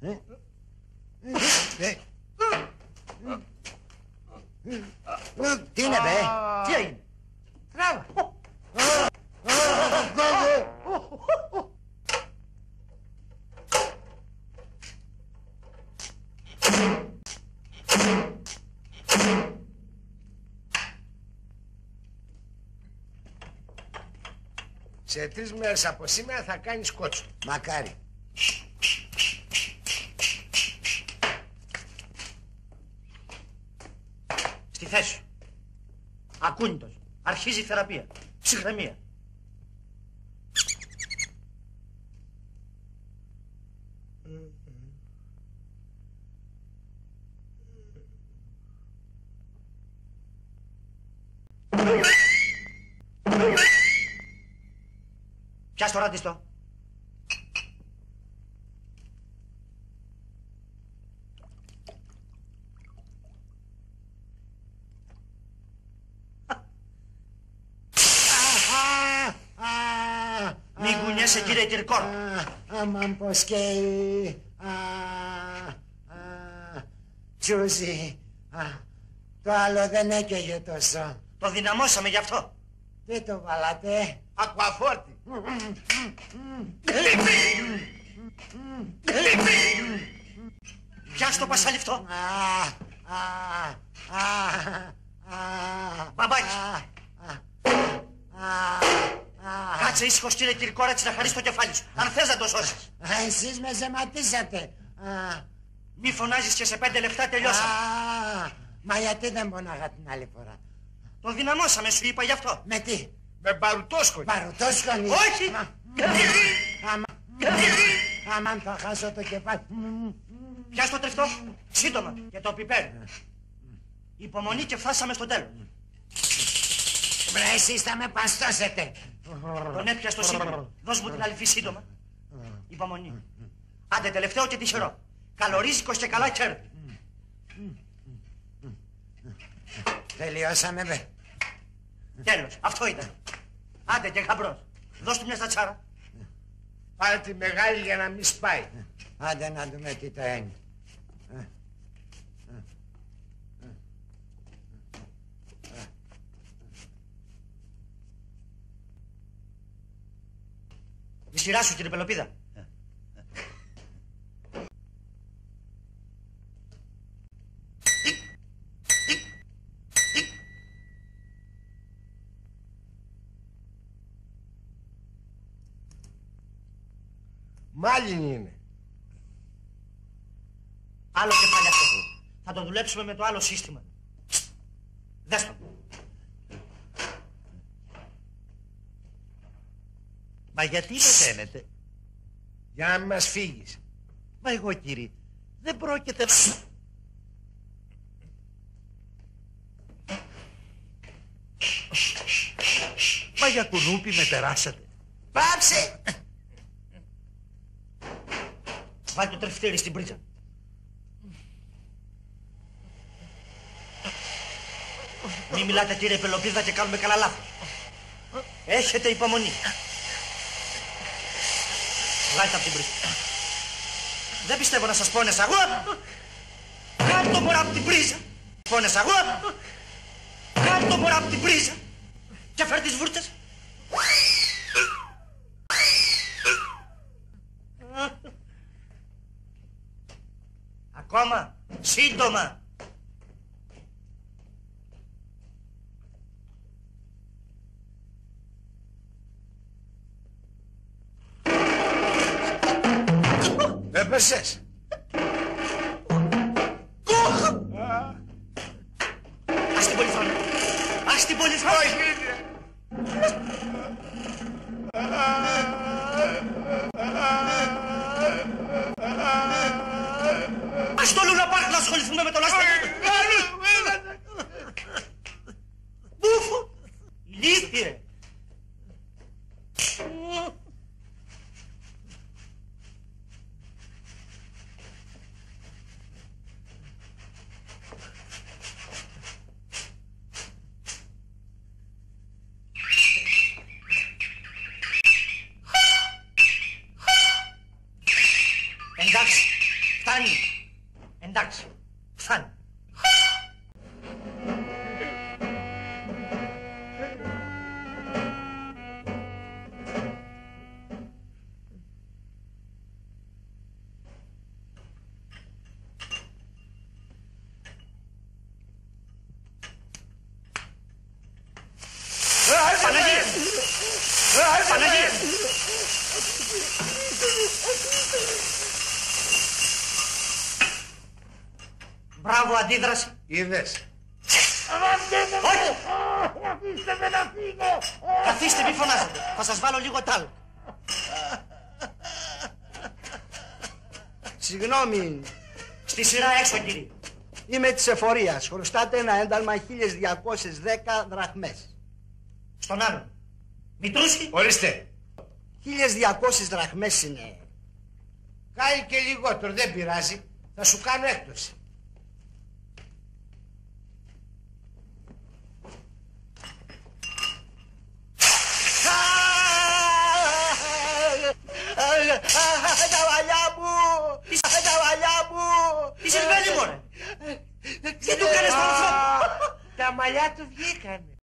Ε. Ε. Τι είναι, μπε. Τι έγινε; Τράβα. Σε τρεις μέρες από σήμερα θα κάνεις κότσο. Μακάρι. Θέση σου. Ακούνητος. Αρχίζει η θεραπεία. Ψυχραιμία. Πιάσ' το ράντιστο. Μη κουνιέσαι κύριε Κυρκόρ. Αμάν πως καίει. Α, α, Τσούζι. Α, Το άλλο δεν έκαιγε τόσο. Το δυναμώσαμε γι' αυτό. Τι το βάλατε; Ακουαφόρτη. Πιάσ' το πασαλιφτό. Α, α, α, α, Μπαμπάκι. Κάτσε ήσυχος κύριε Κυρκόρ έτσι να χαρείς το κεφάλι σου. Αν θες να το σώσεις. Α, Εσείς με ζεματίσατε. Α, Μη φωνάζεις και σε πέντε λεπτά τελειώσαμε. α, Μα γιατί δεν πονάγα την άλλη φορά. Το δυναμώσαμε σου είπα γι' αυτό. Με τι; Με μπαρουτόσκονη. Παρουτόσκονη. Όχι. Μα, άμα, άμα θα χάσω το κεφάλι. Μμμ. Πιάσ' το τρεφτό. Σύντομα. Και το πιπέρι. Υπομονή και φτάσαμε στο τέλος. Βρε εσείς θα με παστώσετε. Τον έπιας το σύντομα. Δώσ' μου την αληθή σύντομα. Υπομονή. Άντε τελευταίο και τυχερό. Καλορίζικος και καλά κέρδη. Τελειώσαμε με. Τέλος. Αυτό ήταν. Άντε και γαμπρός. Δώσ' του μια στατσάρα. Πάρε τη μεγάλη για να μην σπάει. Άντε να δούμε τι τα είναι. Σειρά σου κύριε Πελοπίδα. Μάλιν είναι. Άλλο κεφάλι αυτό. Θα το δουλέψουμε με το άλλο σύστημα. Δες το. Μα γιατί με δένετε. Για να μην μας φύγεις. Μα εγώ κύριε, δεν πρόκειται να... Μα για κουνούπι με περάσατε. Πάψε! Βάλει το τρεφτέρι στην πρίτσα. Μη μιλάτε κύριε Πελοπίδα και κάνουμε καλά λάθος. Έχετε υπομονή. Βγάλτε από την πρίτσα. Δεν πιστεύω να σας πόνεσα εγώ. Κάτω το μωρά από την πρίζα. Πόνεσα εγώ. Κάτω το μωρά από την πρίζα. Και φέρ τις βούρτσες. Ακόμα. Σύντομα. Έπεσες. Ας την πολυθρόνα. Ας την πολυθρόνα. Εντάξει. Φτάνει. Εντάξει. Φτάνει. Παναγία! Παναγία! Μπράβο, αντίδραση. Είδες. Όχι! Καθίστε, μη φωνάζετε. Θα σας βάλω λίγο τάλ. Συγγνώμη, Στη σειρά έξω, κύριε. είμαι της εφορίας. Χρωστάτε ένα ένταλμα 1210 δραχμές. Στον άλλον. Μητρούσκι. Ορίστε. 1200 δραχμές είναι. Κάει και λιγότερο, δεν πειράζει. Θα σου κάνω έκπτωση. Μαλλιά τους βγήκανε.